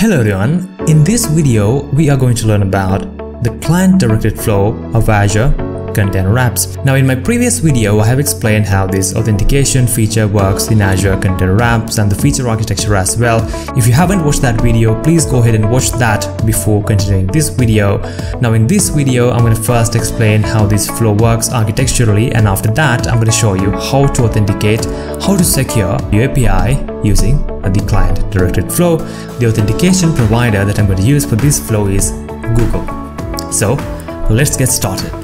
Hello everyone, in this video we are going to learn about the client-directed flow of Azure Container Apps. Now in my previous video I have explained how this authentication feature works in Azure Container Apps and the feature architecture as well. If you haven't watched that video, please go ahead and watch that before continuing this video. Now in this video I'm going to first explain how this flow works architecturally and after that I'm going to show you how to authenticate, how to secure your API using the client directed flow. The authentication provider that I'm going to use for this flow is Google. So let's get started.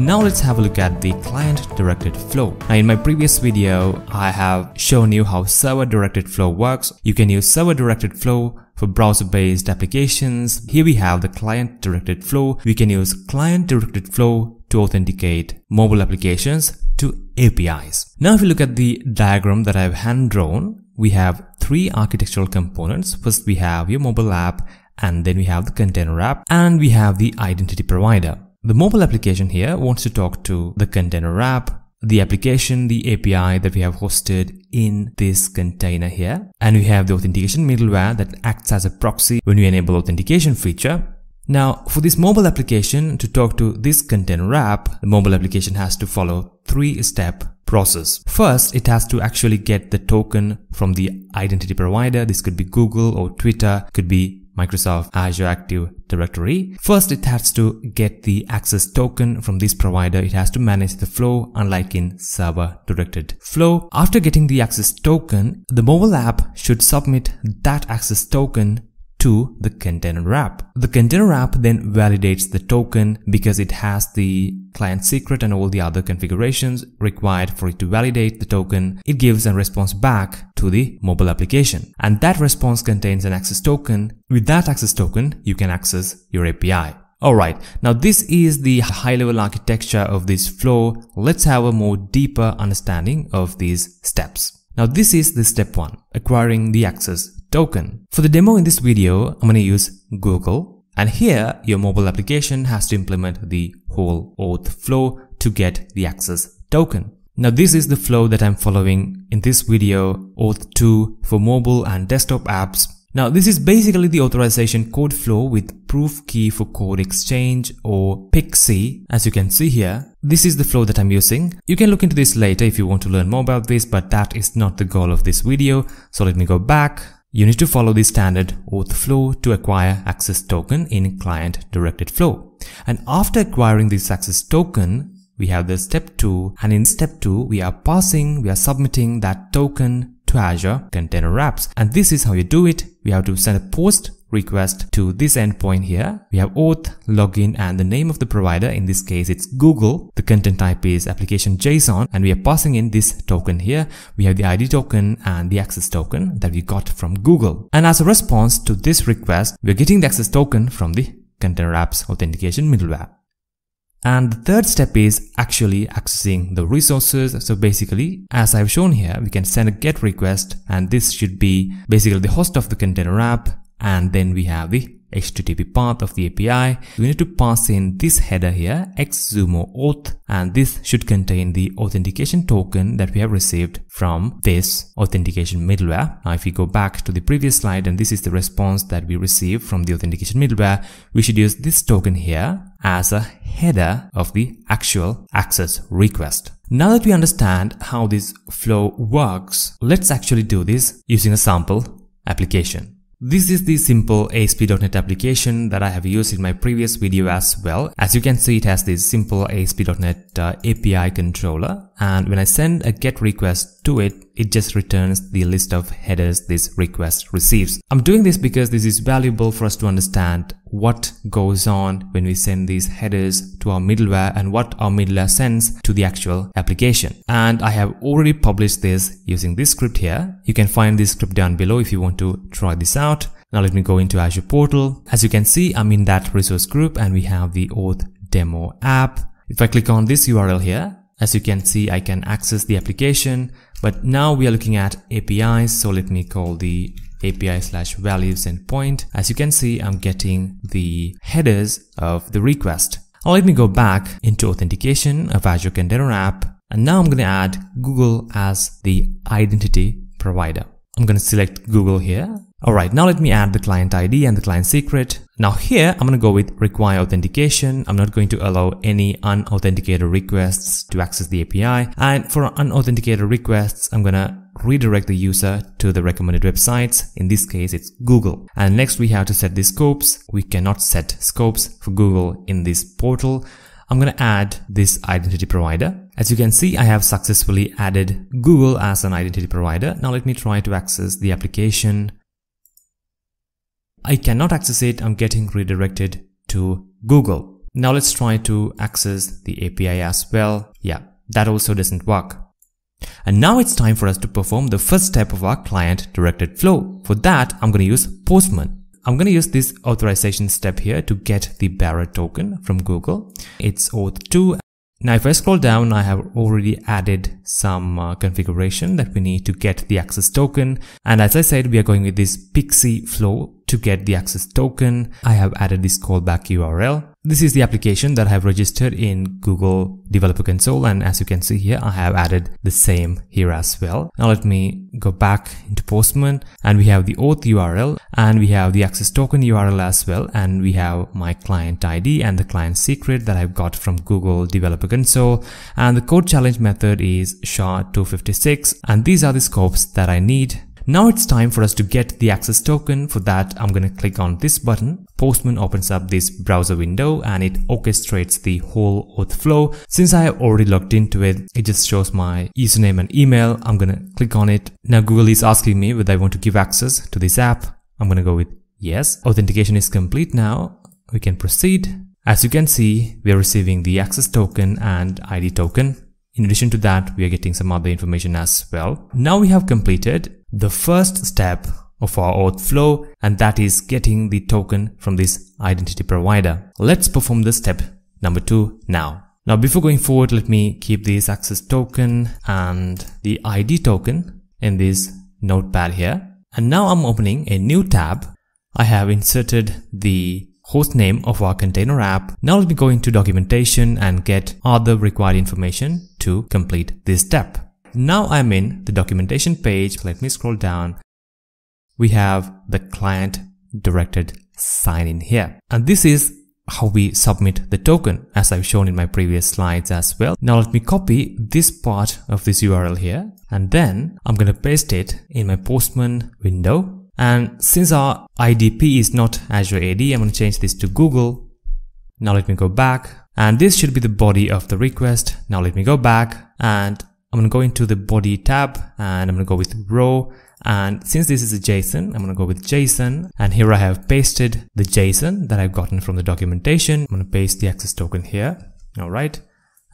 Now let's have a look at the client directed flow. Now in my previous video, I have shown you how server directed flow works. You can use server directed flow for browser based applications. Here we have the client directed flow. We can use client directed flow to authenticate mobile applications to APIs. Now if you look at the diagram that I've hand drawn, we have three architectural components. First we have your mobile app and then we have the container app and we have the identity provider. The mobile application here wants to talk to the container app, the application, the API that we have hosted in this container here. And we have the authentication middleware that acts as a proxy when we enable authentication feature. Now, for this mobile application to talk to this container app, the mobile application has to follow three-step process. First, it has to actually get the token from the identity provider. This could be Google or Twitter, could be Microsoft Azure Active Directory. First, it has to get the access token from this provider. It has to manage the flow unlike in server directed flow. After getting the access token, the mobile app should submit that access token to the container app. The container app then validates the token because it has the client secret and all the other configurations required for it to validate the token. It gives a response back to the mobile application and that response contains an access token. With that access token, you can access your API. Alright, now this is the high level architecture of this flow. Let's have a more deeper understanding of these steps. Now this is the step 1, acquiring the access token. For the demo in this video, I'm going to use Google and here your mobile application has to implement the whole auth flow to get the access token. Now this is the flow that I'm following in this video OAuth 2 for mobile and desktop apps. Now this is basically the authorization code flow with proof key for code exchange or PKC as you can see here. This is the flow that I'm using. You can look into this later if you want to learn more about this but that is not the goal of this video. So let me go back you need to follow the standard auth flow to acquire access token in client directed flow. And after acquiring this access token, we have the step 2 and in step 2 we are passing, we are submitting that token to Azure Container Apps. And this is how you do it. We have to send a post request to this endpoint here. We have auth, login and the name of the provider. In this case, it's Google. The content type is application JSON and we are passing in this token here. We have the ID token and the access token that we got from Google. And as a response to this request, we're getting the access token from the Container Apps Authentication middleware. And the third step is actually accessing the resources. So basically, as I've shown here, we can send a get request and this should be basically the host of the container app and then we have the HTTP path of the API. We need to pass in this header here, X-ZUMO-AUTH, and this should contain the authentication token that we have received from this authentication middleware. Now, if we go back to the previous slide, and this is the response that we received from the authentication middleware, we should use this token here as a header of the actual access request. Now that we understand how this flow works, let's actually do this using a sample application. This is the simple ASP.NET application that I have used in my previous video as well. As you can see, it has this simple ASP.NET uh, API controller. And when I send a GET request to it, it just returns the list of headers this request receives. I'm doing this because this is valuable for us to understand what goes on when we send these headers to our middleware and what our middleware sends to the actual application. And I have already published this using this script here. You can find this script down below if you want to try this out. Now let me go into Azure portal. As you can see, I'm in that resource group and we have the auth demo app. If I click on this URL here, as you can see, I can access the application, but now we are looking at APIs. So let me call the API slash values endpoint. As you can see, I'm getting the headers of the request. Now let me go back into authentication of Azure Container App. And now I'm going to add Google as the identity provider. I'm going to select Google here Alright, now let me add the client ID and the client secret. Now here, I'm going to go with require authentication. I'm not going to allow any unauthenticated requests to access the API. And for unauthenticated requests, I'm going to redirect the user to the recommended websites. In this case, it's Google. And next we have to set the scopes. We cannot set scopes for Google in this portal. I'm going to add this identity provider. As you can see, I have successfully added Google as an identity provider. Now let me try to access the application I cannot access it, I'm getting redirected to Google. Now let's try to access the API as well. Yeah, that also doesn't work. And now it's time for us to perform the first step of our client directed flow. For that, I'm going to use Postman. I'm going to use this authorization step here to get the bearer token from Google. It's OAuth2 now if I scroll down, I have already added some uh, configuration that we need to get the access token. And as I said, we are going with this PKCE flow to get the access token. I have added this callback URL. This is the application that I have registered in Google Developer Console and as you can see here I have added the same here as well. Now let me go back into Postman and we have the auth URL and we have the access token URL as well and we have my client ID and the client secret that I've got from Google Developer Console and the code challenge method is SHA-256 and these are the scopes that I need now it's time for us to get the access token. For that, I'm going to click on this button. Postman opens up this browser window and it orchestrates the whole auth flow. Since I have already logged into it, it just shows my username and email. I'm going to click on it. Now Google is asking me whether I want to give access to this app. I'm going to go with yes. Authentication is complete now. We can proceed. As you can see, we are receiving the access token and ID token. In addition to that, we are getting some other information as well. Now we have completed the first step of our auth flow and that is getting the token from this identity provider. Let's perform the step number two now. Now before going forward, let me keep this access token and the ID token in this notepad here. And now I'm opening a new tab. I have inserted the host name of our container app. Now let me go into documentation and get other required information to complete this step. Now I'm in the documentation page. Let me scroll down. We have the client directed sign in here. And this is how we submit the token as I've shown in my previous slides as well. Now let me copy this part of this URL here and then I'm going to paste it in my Postman window. And since our IDP is not Azure AD, I'm going to change this to Google. Now let me go back and this should be the body of the request. Now let me go back and I'm going to go into the body tab and I'm going to go with raw. And since this is a JSON, I'm going to go with JSON. And here I have pasted the JSON that I've gotten from the documentation. I'm going to paste the access token here. All right.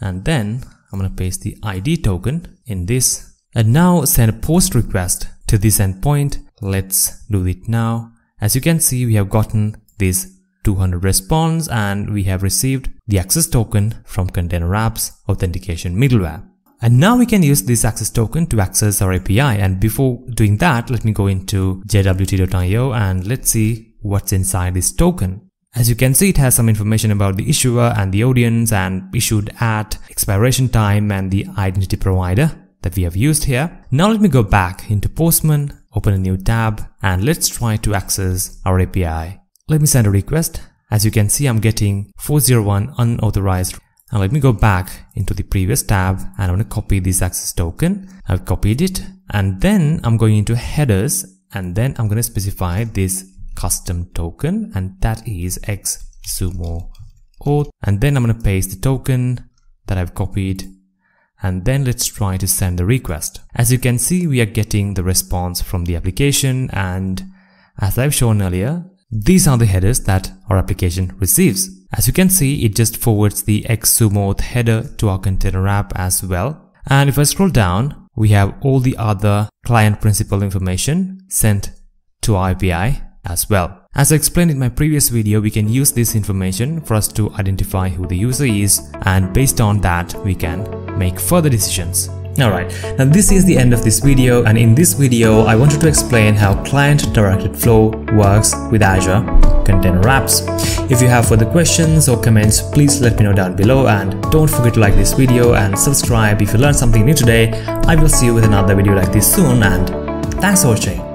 And then I'm going to paste the ID token in this. And now send a post request to this endpoint. Let's do it now. As you can see, we have gotten this 200 response and we have received the access token from Container Apps Authentication Middleware. And now we can use this access token to access our API. And before doing that, let me go into jwt.io and let's see what's inside this token. As you can see, it has some information about the issuer and the audience and issued at, expiration time and the identity provider that we have used here. Now let me go back into Postman, open a new tab and let's try to access our API. Let me send a request. As you can see, I'm getting 401 unauthorized now let me go back into the previous tab and I'm going to copy this access token. I've copied it and then I'm going into headers and then I'm going to specify this custom token and that is xsumo auth and then I'm going to paste the token that I've copied and then let's try to send the request. As you can see we are getting the response from the application and as I've shown earlier these are the headers that our application receives. As you can see, it just forwards the X-ZUMO header to our container app as well. And if I scroll down, we have all the other client principal information sent to our API as well. As I explained in my previous video, we can use this information for us to identify who the user is and based on that, we can make further decisions. Alright, now this is the end of this video and in this video I wanted to explain how client-directed flow works with Azure Container Apps. If you have further questions or comments, please let me know down below and don't forget to like this video and subscribe if you learned something new today. I will see you with another video like this soon and thanks for watching.